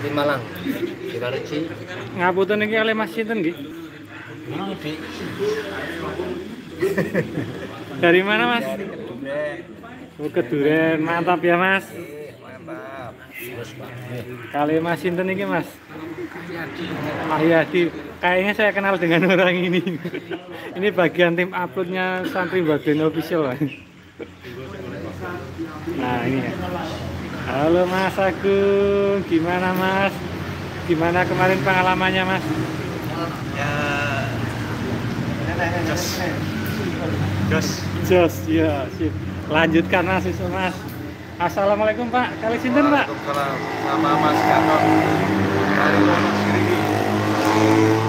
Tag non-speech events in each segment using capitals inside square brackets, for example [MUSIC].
di Malang. Di Karici. Ngapunten iki oleh Mas sinten nggih? [LAUGHS] Dari mana Mas? Oh, Keduren. Mantap ya Mas. Mantap. Pak. Kali Mas sinten iki Mas? Mahyadi. Kayaknya saya kenal dengan [LAUGHS] orang ini. ini bagian tim uploadnya Santri Bagian Official. Nah ini ya. Halo Mas Agung, gimana Mas? Gimana kemarin pengalamannya Mas? Ya. Jos. Jos. Jos, ya, sip. Lanjutkan Mas, itu Mas. Assalamualaikum Pak, kali sinten Pak? Waalaikumsalam. Sama Mas Gatot. Dari Wonogiri.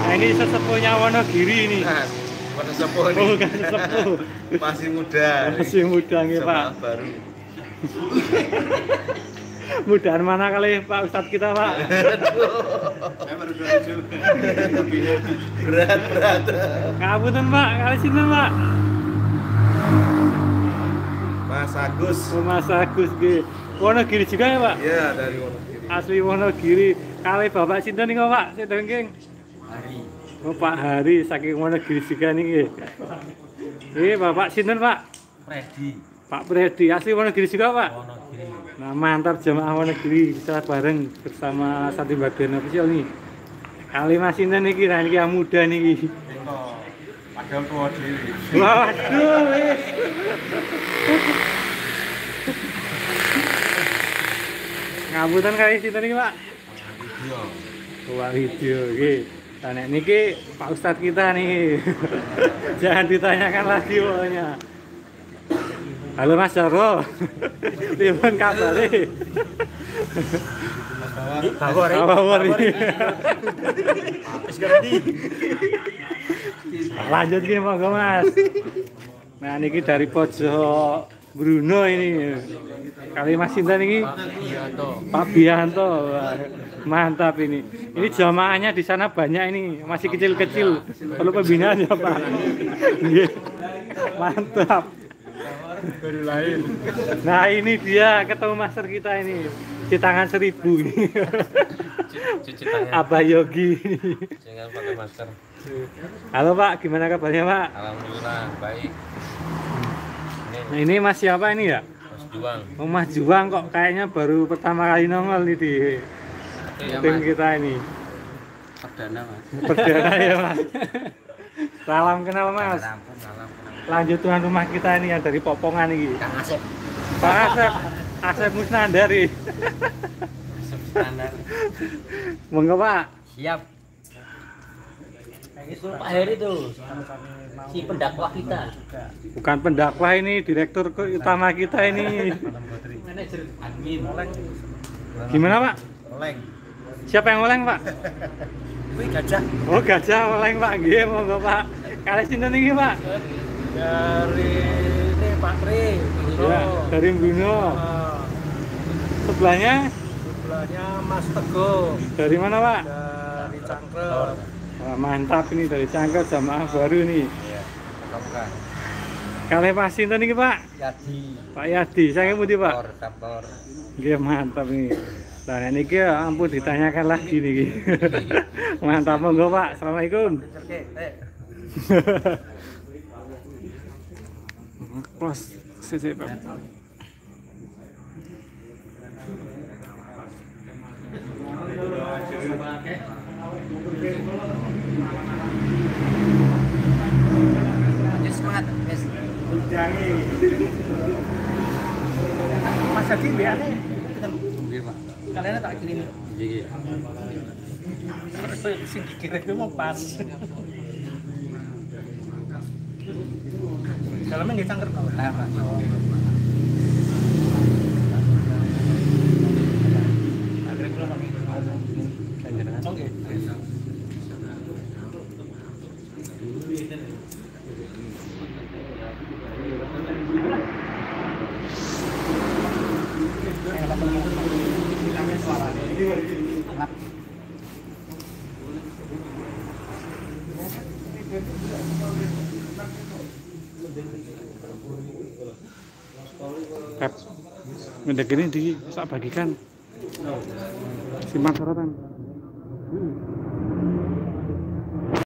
Nah ini sesepuhnya Wonogiri ini. Nah, pada sepuh Oh, bukan sesepuh. Masih muda. Masih muda nih Pak. baru. [LAUGHS] Mudahan mana kali Pak Ustadz kita Pak? Berat, berat. Ngapunten Pak, kali sinten Pak? Mas Agus. Oh, Mas Agus G. Wonogiri juga ya Pak? Iya, dari Wonogiri. Asli Wonogiri. Kali Bapak sinten nih Pak? Saya dengking. Hari. Oh Pak Hari, saking Wonogiri juga nih. Ini Bapak sinten Pak? Freddy. Pak Predi, asli Wonogiri juga Pak? Wonogiri. Nah mantap jemaah Wonogiri bisa bareng bersama Santri Bagian Official nih. Kali Mas Sinten nih kira ini yang muda nih. Padahal tua diri. Waduh, wis. Ngabutan kali Sinten nih Pak. Iya. Wah video, oke. Nah, nek niki Pak Ustadz kita nih. [LAUGHS] Jangan ditanyakan lagi pokoknya. Halo Mas Jaro. Pripun kabare? Tawar. Tawar iki. Wis ngerti. Lanjut ki monggo Mas. Nah niki dari pojok Bruno ini. Kali Mas Sinten ini Iya. Pak Bianto. Mantap ini. Ini jamaahnya di sana banyak ini, masih kecil-kecil. Perlu pembinaan ya Pak. Iya. Mantap. Baru lain. Nah ini dia ketemu master kita ini di tangan seribu ini. Cuci tangan. Abah Yogi. Jangan pakai masker. Halo Pak, gimana kabarnya Pak? Alhamdulillah baik. Nah Ini ini Mas siapa ini ya? Mas Juang. Oh, Mas Juang kok kayaknya baru pertama kali nongol nih di Iya, tim kita ini. Perdana Mas. Perdana ya Mas. Salam kenal Mas. Salam, salam. Lanjut tuan rumah kita ini yang dari Popongan ini. Kang Asep. Pak Asep, Asep Musnandari. Standar. Monggo Pak. Siap. Itu Pak Heri tuh, si pendakwah kita. Bukan pendakwah ini, direktur utama kita ini. Manajer admin. Gimana Pak? Oleng. Siapa yang oleng Pak? Wih gajah. Oh gajah oleng Pak, nggih monggo Pak. Kali sinten iki Pak? Dari ini Pak Tri. Ya, dari Bruno. Sebelahnya Sebelahnya Mas Teguh dari mana Pak? dari Cangkrem. Wah, mantap ini dari Cangkep jamaah baru nih. Iya. Bukan. Kali Pak sinten iki Pak? Yadi. Pak Yadi, saya putih Pak. Kantor. Nggih mantap nih. Nah, niki ya ampun ditanyakan lagi niki. [LAUGHS] mantap monggo Pak. Assalamualaikum. [LAUGHS] Close. Sisi Pak. Semangat. Yes. Mas biar Nggih, Pak. Kalian tak kirim. Nggih. Sing dikirim itu mau pas. Dalamnya nggak cangkrem. Nah, Pak. Oke. Pep. Ngedek ini di sak bagikan. Simpang Sorotan. Hmm.